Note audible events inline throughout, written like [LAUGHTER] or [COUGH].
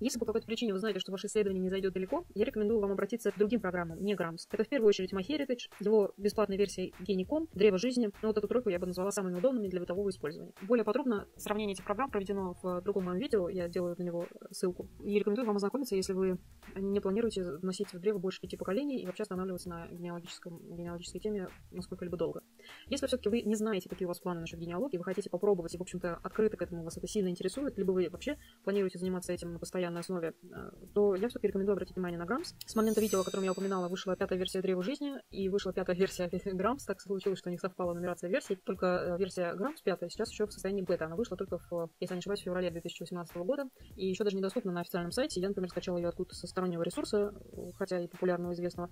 Если по какой-то причине вы знаете, что ваше исследование не зайдет далеко, я рекомендую вам обратиться к другим программам, не Grams. Это в первую очередь MyHeritage, его бесплатная версия Geni.com, Древо жизни. Но вот эту тройку я бы назвала самыми удобными для бытового использования. Более подробно сравнение этих программ проведено в другом моем видео, я делаю на него ссылку. И рекомендую вам ознакомиться, если вы не планируете вносить в древо больше пяти поколений и вообще останавливаться на генеалогическом, генеалогической теме насколько-либо долго. Если все-таки вы не знаете, какие у вас планы насчет генеалогии, вы хотите попробовать и, в общем-то, открыто к этому вас это сильно интересует, либо вы вообще планируете заниматься этим на постоянной основе, э, то я все-таки рекомендую обратить внимание на Грамс. С момента видео, о котором я упоминала, вышла пятая версия Древа жизни и вышла пятая версия [LAUGHS] Грамс. Так случилось, что у них совпала нумерация версий. Только э, версия Грамс пятая сейчас еще в состоянии бета. Она вышла только, в, если не ошибаюсь, в феврале 2018 года. И еще даже недоступна на официальном сайте. Я, например, скачала ее откуда-то со стороннего ресурса, хотя и популярного, известного.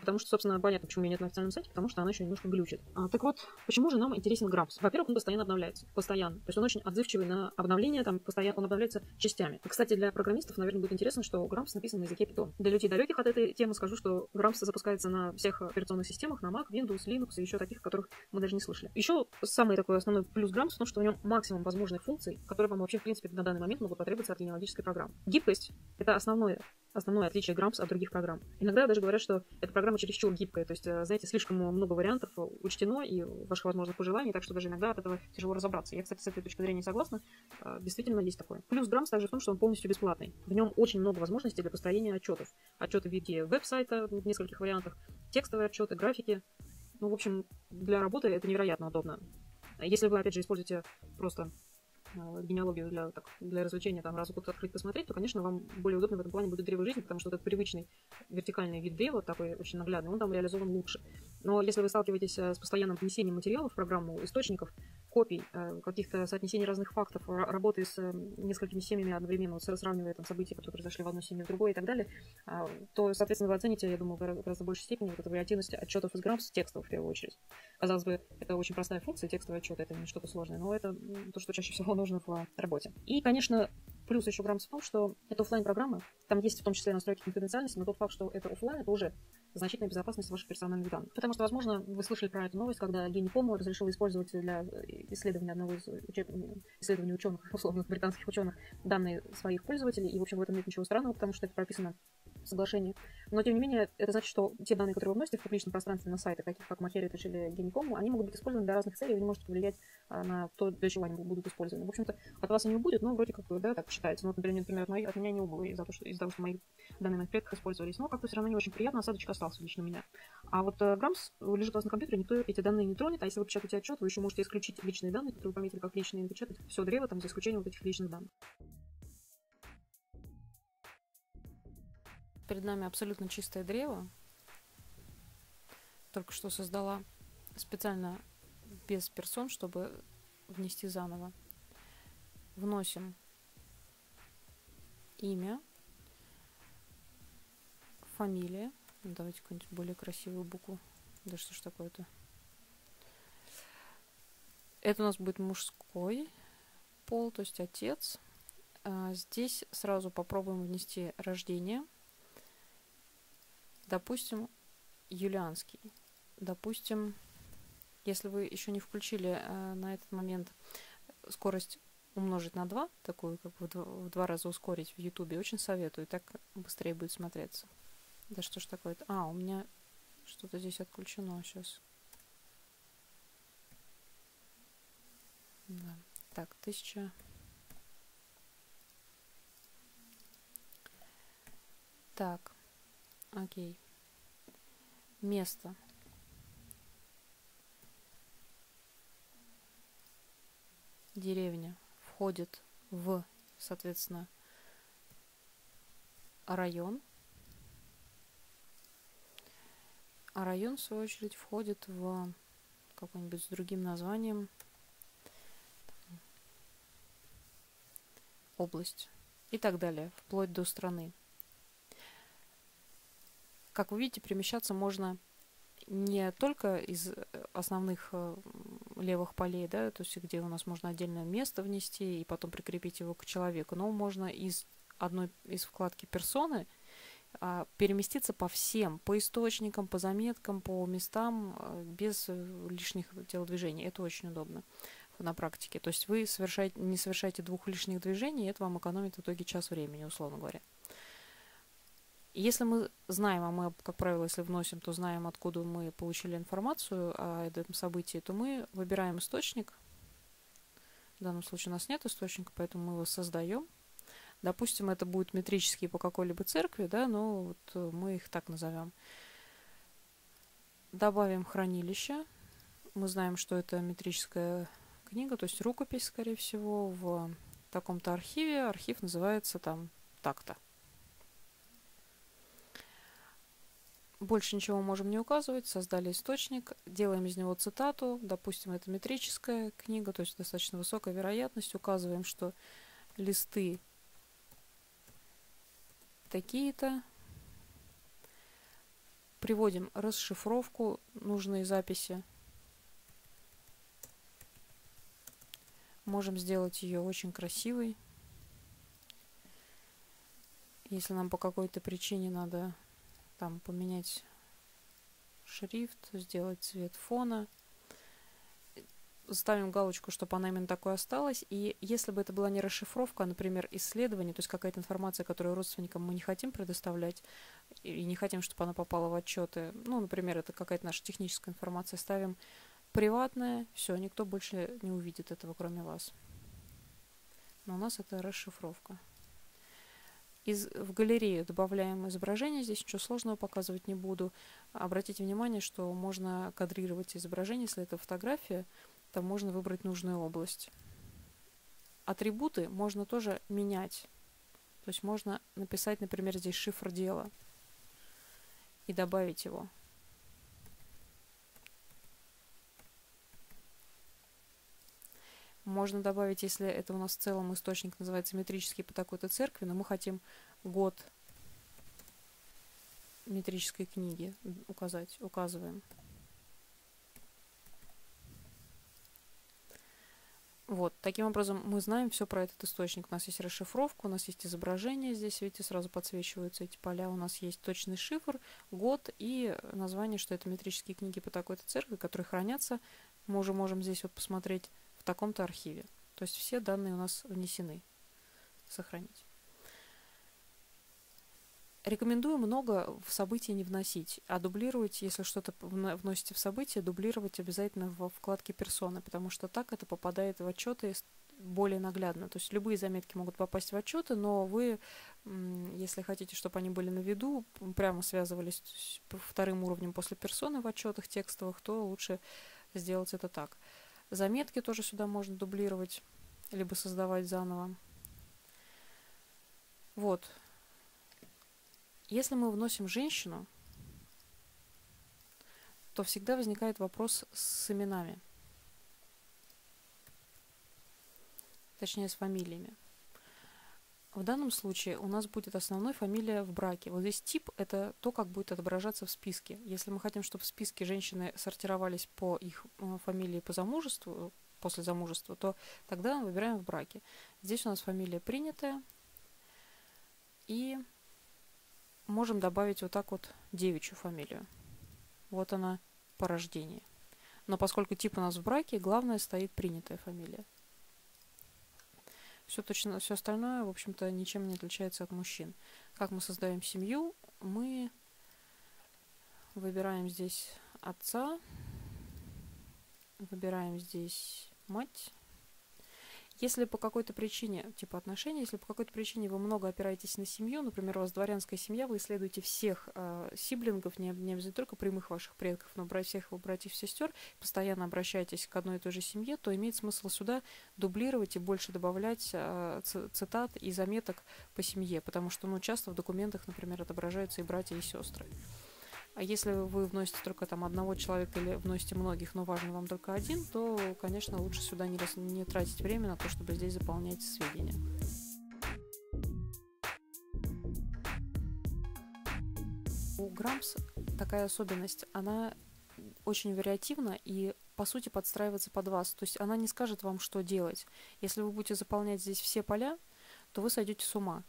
Потому что, собственно, понятно, почему ее нет на официальном сайте, потому что она еще немножко глючит. А, так вот, почему же нам интересен Грамс? Во-первых, он постоянно обновляется. Постоянно. То есть он очень отзывчивый на обновления, там постоянно он обновляется частями. Кстати, для программистов, наверное, будет интересно, что Грамс написан на языке Python. Для людей далеких от этой темы скажу, что Грамс запускается на всех операционных системах, на Mac, Windows, Linux и еще таких, которых мы даже не слышали. Еще самый такой основной плюс Грамс в том, что в нем максимум возможных функций, которые вам вообще, в принципе, на данный момент могут потребоваться от генеалогической программы. Гибкость — это основное, основное отличие Грамс от других программ. Иногда даже говорят, что эта программа чересчур гибкая, то есть, э, знаете, слишком много вариантов учтено и ваших возможных пожеланий, так что даже иногда от этого тяжело разобраться. Я, кстати, с этой точки зрения согласна. Э, действительно есть такое. Плюс Грамс также в том, что он полностью бесплатный. В нем очень много возможностей для построения отчетов. Отчеты в виде веб-сайта в нескольких вариантах, текстовые отчеты, графики. Ну, в общем, для работы это невероятно удобно. Если вы, опять же, используете просто Э, генеалогию для, так, для развлечения, там, раз в год открыть посмотреть, то, конечно, вам более удобно в этом плане будет древо жизни, потому что этот привычный вертикальный вид древа, такой очень наглядный, он там реализован лучше. Но если вы сталкиваетесь э, с постоянным внесением материалов в программу, источников, копий, э, каких-то соотнесений разных фактов, работы с несколькими семьями одновременно, вот сравнивая там события, которые произошли в одной семье, в другой и так далее, то, соответственно, вы оцените, я думаю, в гораздо большей степени вот эту вариативность отчетов из грамм с текстов в первую очередь. Казалось бы, это очень простая функция, текстовый отчет, это не что-то сложное, но это то, что чаще всего нужно в работе. И, конечно, плюс еще Грамс в том, что это офлайн программа там есть в том числе настройки конфиденциальности, но тот факт, что это офлайн, это уже значительная безопасность ваших персональных данных. Потому что, возможно, вы слышали про эту новость, когда Геникому разрешил использовать для исследования одного из учеб... исследований ученых, [LAUGHS] условных британских ученых, данные своих пользователей. И, в общем, в этом нет ничего странного, потому что это прописано соглашении. Но, тем не менее, это значит, что те данные, которые вы вносите в публичном пространстве на сайтах, таких как MyHeritage или Genicom, они могут быть использованы для разных целей, вы не можете повлиять а, на то, для чего они будут использованы. В общем-то, от вас они убудут, но вроде как да, так считается. Ну, например, например мои, от меня не убыло из-за того, что, из-за того, что мои данные моих предков использовались. Но как-то все равно не очень приятно, осадочек остался лично у меня. А вот э, Грамс лежит у вас на компьютере, никто эти данные не тронет, а если вы печатаете отчет, вы еще можете исключить личные данные, которые вы пометили как личные, и напечатать все древо, там, за исключением вот этих личных данных. Перед нами абсолютно чистое древо. Только что создала специально без персон, чтобы внести заново. Вносим имя, фамилия. Давайте какую-нибудь более красивую букву. Да что ж такое-то? Это у нас будет мужской пол, то есть отец. А здесь сразу попробуем внести рождение – Допустим, юлианский. Допустим, если вы еще не включили э, на этот момент скорость умножить на 2, такую как бы в два, раза ускорить в Ютубе, очень советую, так быстрее будет смотреться. Да что ж такое-то? А, у меня что-то здесь отключено сейчас. Да. Так, тысяча... Так. Окей. Место. Деревня входит в, соответственно, район. А район, в свою очередь, входит в какой-нибудь с другим названием область и так далее, вплоть до страны. Как вы видите, перемещаться можно не только из э, основных э, левых полей, да, то есть где у нас можно отдельное место внести и потом прикрепить его к человеку, но можно из одной из вкладки персоны а, переместиться по всем, по источникам, по заметкам, по местам, э, без лишних телодвижений. Это очень удобно. на практике. То есть вы совершаете, не совершаете двух лишних движений, и это вам экономит в итоге час времени, условно говоря. Если мы знаем, а мы, как правило, если вносим, то знаем, откуда мы получили информацию о этом событии, то мы выбираем источник. В данном случае у нас нет источника, поэтому мы его создаем. Допустим, это будет метрические по какой-либо церкви, да, но вот мы их так назовем. Добавим хранилище. Мы знаем, что это метрическая книга, то есть рукопись, скорее всего, в таком-то архиве. Архив называется там так-то. Больше ничего можем не указывать. Создали источник, делаем из него цитату. Допустим, это метрическая книга, то есть достаточно высокая вероятность. Указываем, что листы такие-то. Приводим расшифровку нужной записи. Можем сделать ее очень красивой. Если нам по какой-то причине надо там поменять шрифт, сделать цвет фона. Ставим галочку, чтобы она именно такой осталась. И если бы это была не расшифровка, а, например, исследование, то есть какая-то информация, которую родственникам мы не хотим предоставлять, и не хотим, чтобы она попала в отчеты, ну, например, это какая-то наша техническая информация, ставим приватное, все, никто больше не увидит этого, кроме вас. Но у нас это расшифровка. Из, в галерею добавляем изображение, здесь ничего сложного показывать не буду. Обратите внимание, что можно кадрировать изображение, если это фотография, то можно выбрать нужную область. Атрибуты можно тоже менять. То есть можно написать, например, здесь шифр дела и добавить его. Можно добавить, если это у нас в целом источник называется метрический по такой-то церкви, но мы хотим год метрической книги указать, указываем. Вот, таким образом мы знаем все про этот источник. У нас есть расшифровка, у нас есть изображение, здесь, видите, сразу подсвечиваются эти поля. У нас есть точный шифр, год и название, что это метрические книги по такой-то церкви, которые хранятся. Мы уже можем здесь вот посмотреть таком-то архиве. То есть все данные у нас внесены. Сохранить. Рекомендую много в события не вносить, а дублировать, если что-то вносите в событие, дублировать обязательно во вкладке персоны, потому что так это попадает в отчеты более наглядно. То есть любые заметки могут попасть в отчеты, но вы, если хотите, чтобы они были на виду, прямо связывались вторым уровнем после персоны в отчетах текстовых, то лучше сделать это так. Заметки тоже сюда можно дублировать, либо создавать заново. Вот. Если мы вносим женщину, то всегда возникает вопрос с именами. Точнее, с фамилиями. В данном случае у нас будет основной фамилия в браке. Вот здесь тип – это то, как будет отображаться в списке. Если мы хотим, чтобы в списке женщины сортировались по их э, фамилии по замужеству, после замужества, то тогда выбираем в браке. Здесь у нас фамилия принятая. И можем добавить вот так вот девичью фамилию. Вот она по рождении. Но поскольку тип у нас в браке, главное стоит принятая фамилия. Все точно, все остальное, в общем-то, ничем не отличается от мужчин. Как мы создаем семью, мы выбираем здесь отца, выбираем здесь мать, если по какой-то причине, типа отношений, если по какой-то причине вы много опираетесь на семью, например, у вас дворянская семья, вы исследуете всех э, сиблингов, не, не обязательно только прямых ваших предков, но всех его братьев и сестер, постоянно обращаетесь к одной и той же семье, то имеет смысл сюда дублировать и больше добавлять э, цитат и заметок по семье, потому что ну, часто в документах, например, отображаются и братья, и сестры. А если вы вносите только там одного человека или вносите многих, но важен вам только один, то, конечно, лучше сюда не, не тратить время на то, чтобы здесь заполнять сведения. У Грамс такая особенность, она очень вариативна и по сути подстраивается под вас. То есть она не скажет вам, что делать. Если вы будете заполнять здесь все поля, то вы сойдете с ума.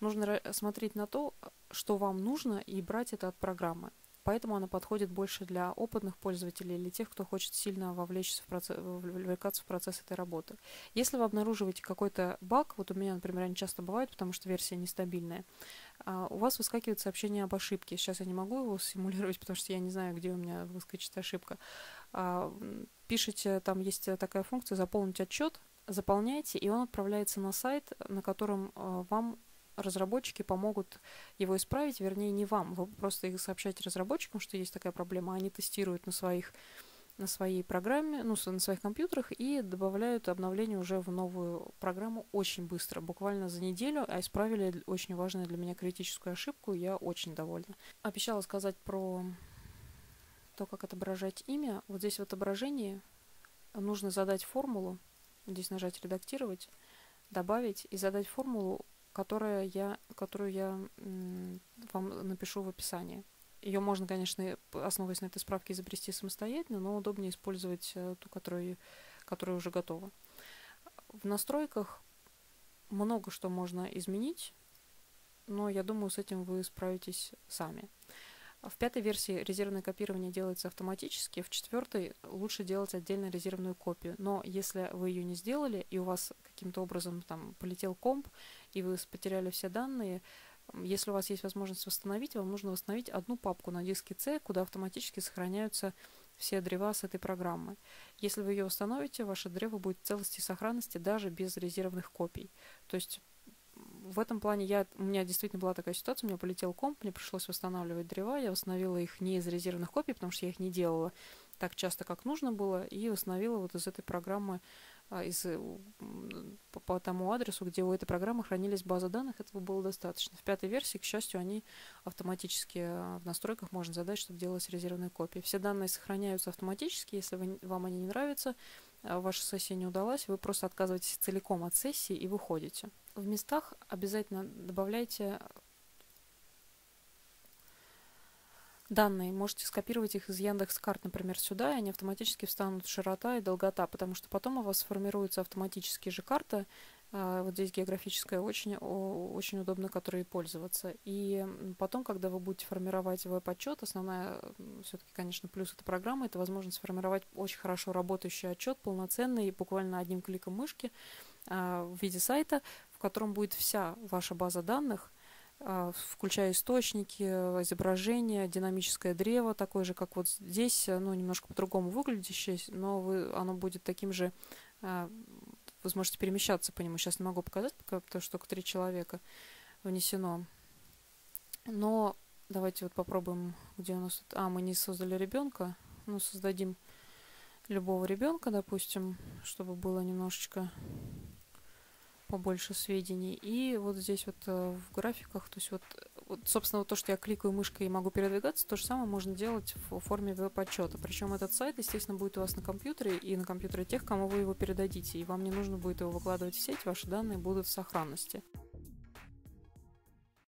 Нужно смотреть на то, что вам нужно, и брать это от программы. поэтому она подходит больше для опытных пользователей или тех, кто хочет сильно вовлечься в процесс, вовлекаться в процесс этой работы. Если вы обнаруживаете какой-то баг, вот у меня, например, они часто бывают, потому что версия нестабильная, а, у вас выскакивает сообщение об ошибке. Сейчас я не могу его [LAUGHS] симулировать, потому что я не знаю, где у меня выскочит ошибка. А, пишите, там есть такая функция «Заполнить отчет», заполняйте, и он отправляется на сайт, на котором а, вам разработчики помогут его исправить, вернее, не вам. Вы просто их сообщаете разработчикам, что есть такая проблема, они тестируют на своих на своей программе, ну, на своих компьютерах и добавляют обновление уже в новую программу очень быстро, буквально за неделю, а исправили очень важную для меня критическую ошибку, я очень довольна. Обещала сказать про то, как отображать имя. Вот здесь в отображении нужно задать формулу, здесь нажать «Редактировать», добавить и задать формулу, которая я, которую я вам напишу в описании. Ее можно, конечно, основываясь на этой справке, изобрести самостоятельно, но удобнее использовать э, ту, которую, которая уже готова. В настройках много что можно изменить, но я думаю, с этим вы справитесь сами. В пятой версии резервное копирование делается автоматически, в четвертой лучше делать отдельно резервную копию. Но если вы ее не сделали, и у вас каким-то образом там полетел комп, и вы потеряли все данные, если у вас есть возможность восстановить, вам нужно восстановить одну папку на диске C, куда автоматически сохраняются все древа с этой программы. Если вы ее установите, ваше древо будет в целости и сохранности даже без резервных копий. То есть в этом плане я, у меня действительно была такая ситуация, у меня полетел комп, мне пришлось восстанавливать древа, я восстановила их не из резервных копий, потому что я их не делала так часто, как нужно было, и восстановила вот из этой программы а, из, э, по, по тому адресу, где у этой программы хранились базы данных, этого было достаточно. В пятой версии, к счастью, они автоматически а, в настройках можно задать, чтобы делалась резервная копия. Все данные сохраняются автоматически, если вы, вам они не нравятся, ваша сессия не удалась, вы просто отказываетесь целиком от сессии и выходите. В местах обязательно добавляйте данные. Можете скопировать их из Яндекс карт, например, сюда, и они автоматически встанут широта и долгота, потому что потом у вас сформируется автоматически же карта, вот здесь географическая, очень, очень удобно которой пользоваться. И потом, когда вы будете формировать веб-отчет, основная, все-таки, конечно, плюс этой программы, это возможность сформировать очень хорошо работающий отчет, полноценный, буквально одним кликом мышки а, в виде сайта, в котором будет вся ваша база данных, а, включая источники, изображение, динамическое древо, такое же, как вот здесь, ну, немножко по-другому выглядящее, но вы, оно будет таким же, а, вы сможете перемещаться по нему. Сейчас не могу показать, потому что только три человека внесено. Но давайте вот попробуем, где у нас... А, мы не создали ребенка. Ну, создадим любого ребенка, допустим, чтобы было немножечко побольше сведений. И вот здесь вот э, в графиках, то есть вот, вот, собственно, вот то, что я кликаю мышкой и могу передвигаться, то же самое можно делать в форме веб-отчета. Причем этот сайт, естественно, будет у вас на компьютере и на компьютере тех, кому вы его передадите. И вам не нужно будет его выкладывать в сеть, ваши данные будут в сохранности.